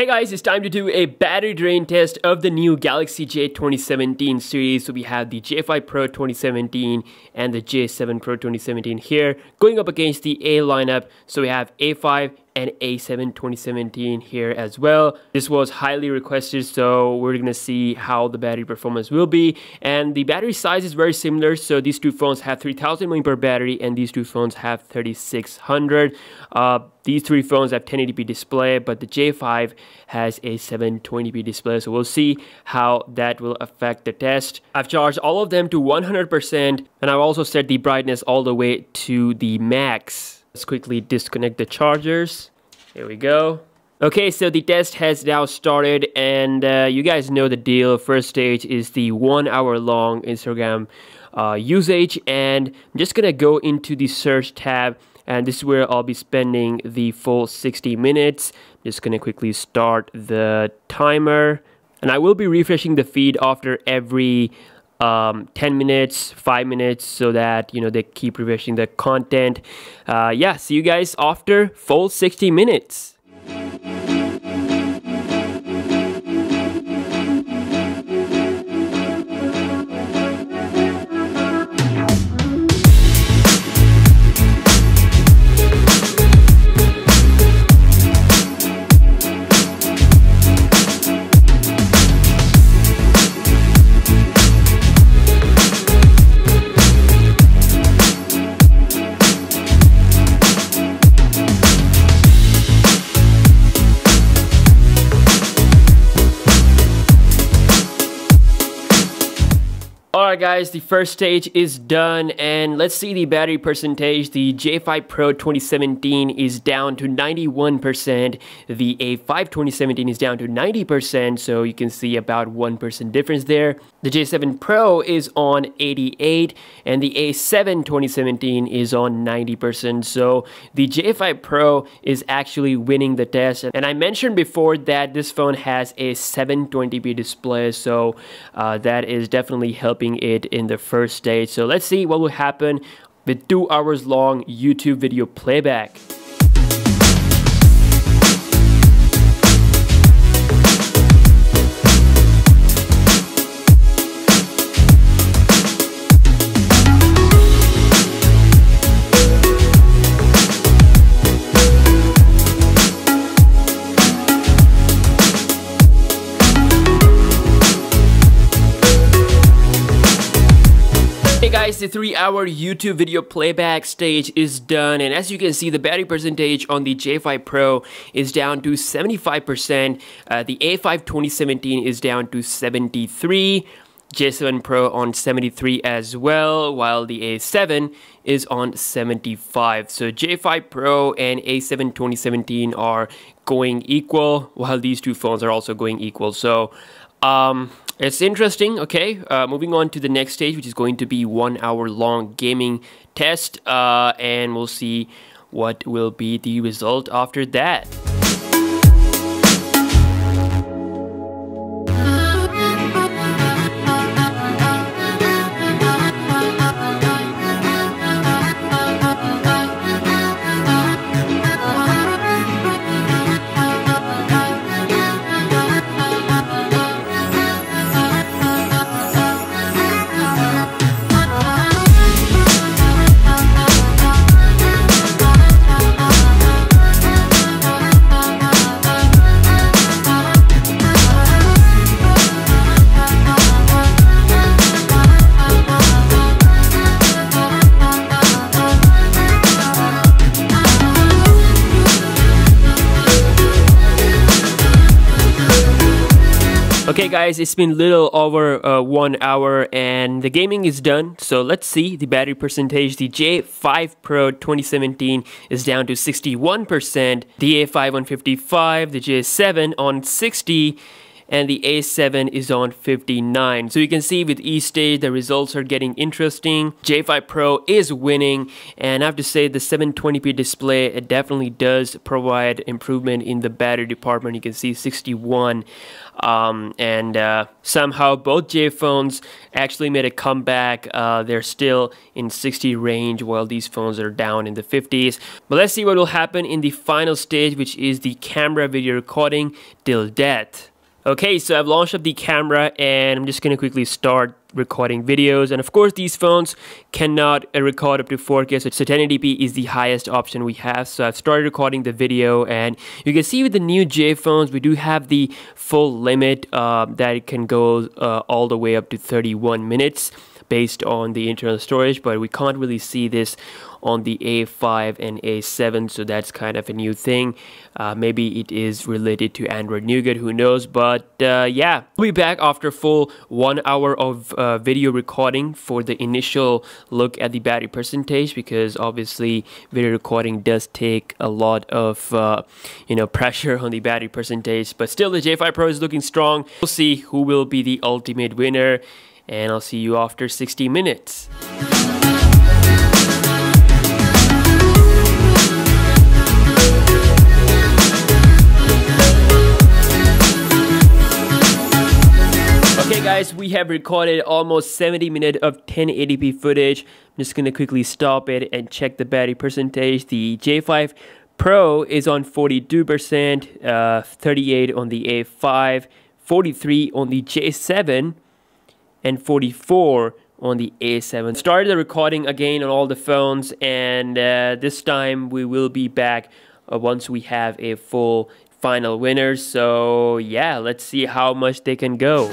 Hey guys, it's time to do a battery drain test of the new Galaxy J 2017 series. So we have the J5 Pro 2017 and the J7 Pro 2017 here going up against the A lineup. So we have A5 and A7 2017 here as well. This was highly requested, so we're gonna see how the battery performance will be. And the battery size is very similar, so these two phones have 3000 mAh battery and these two phones have 3600. Uh, these three phones have 1080p display, but the J5 has a 720p display, so we'll see how that will affect the test. I've charged all of them to 100%, and I've also set the brightness all the way to the max. Let's quickly disconnect the chargers. Here we go. Okay, so the test has now started, and uh, you guys know the deal. First stage is the one hour long Instagram uh, usage, and I'm just gonna go into the search tab, and this is where I'll be spending the full 60 minutes. I'm just gonna quickly start the timer, and I will be refreshing the feed after every um, 10 minutes, 5 minutes, so that you know they keep refreshing the content. Uh, yeah, see you guys after full 60 minutes. Alright guys, the first stage is done and let's see the battery percentage. The J5 Pro 2017 is down to 91%. The A5 2017 is down to 90%, so you can see about 1% difference there. The J7 Pro is on 88 and the A7 2017 is on 90%. So the J5 Pro is actually winning the test. And I mentioned before that this phone has a 720p display, so uh, that is definitely helping it in the first stage. So let's see what will happen with two hours long YouTube video playback. Guys, the 3 hour YouTube video playback stage is done and as you can see the battery percentage on the J5 Pro is down to 75%, uh, the A5 2017 is down to 73, J7 Pro on 73 as well, while the A7 is on 75. So J5 Pro and A7 2017 are going equal, while these two phones are also going equal. So um, it's interesting. Okay, uh, moving on to the next stage, which is going to be one hour long gaming test, uh, and we'll see what will be the result after that. Okay guys, it's been little over uh, one hour and the gaming is done. So let's see the battery percentage. The J5 Pro 2017 is down to 61%, the A5 on 55, the J7 on 60, and the A7 is on 59. So you can see with each stage the results are getting interesting. J5 Pro is winning and I have to say the 720p display it definitely does provide improvement in the battery department. You can see 61 um, and uh, somehow both J phones actually made a comeback. Uh, they're still in 60 range while these phones are down in the 50s. But let's see what will happen in the final stage, which is the camera video recording till death. Okay, so I've launched up the camera and I'm just gonna quickly start recording videos. And of course these phones cannot uh, record up to 4k so 1080p is the highest option we have. So I've started recording the video and you can see with the new J phones we do have the full limit uh, that it can go uh, all the way up to 31 minutes based on the internal storage but we can't really see this on the A5 and A7 so that's kind of a new thing. Uh, maybe it is related to Android Nougat who knows but uh, yeah. We'll be back after full one hour of uh, video recording for the initial look at the battery percentage because obviously video recording does take a lot of uh, you know pressure on the battery percentage but still the J5 Pro is looking strong. We'll see who will be the ultimate winner and I'll see you after 60 minutes Okay guys, we have recorded almost 70 minutes of 1080p footage. I'm just gonna quickly stop it and check the battery percentage. The J5 Pro is on 42%, uh, 38 on the A5, 43 on the J7, and 44 on the A7. Started the recording again on all the phones, and uh, this time we will be back uh, once we have a full final winner. So yeah, let's see how much they can go.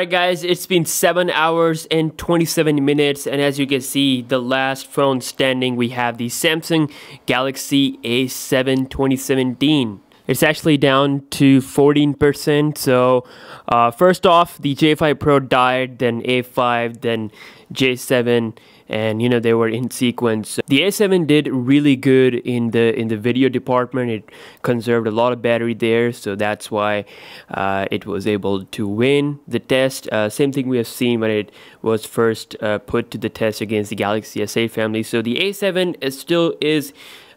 Alright guys, it's been 7 hours and 27 minutes and as you can see, the last phone standing we have the Samsung Galaxy A7 2017. It's actually down to 14%, so uh, first off, the J5 Pro died, then A5, then J7, and you know they were in sequence. The A7 did really good in the in the video department. It conserved a lot of battery there, so that's why uh, it was able to win the test. Uh, same thing we have seen when it was first uh, put to the test against the Galaxy S8 family. So the A7 is still is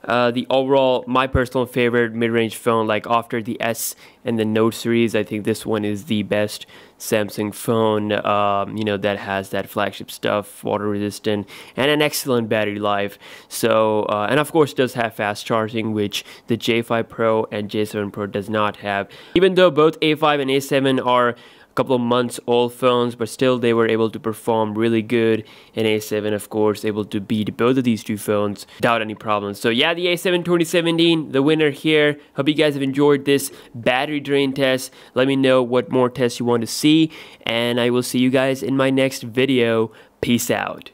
uh, the overall, my personal favorite mid-range phone, like after the S and the Note series, I think this one is the best Samsung phone, um, you know, that has that flagship stuff, water resistant, and an excellent battery life. So, uh, and of course does have fast charging, which the J5 Pro and J7 Pro does not have. Even though both A5 and A7 are couple of months old phones, but still they were able to perform really good. And A7, of course, able to beat both of these two phones without any problems. So yeah, the A7 2017, the winner here. Hope you guys have enjoyed this battery drain test. Let me know what more tests you want to see, and I will see you guys in my next video. Peace out.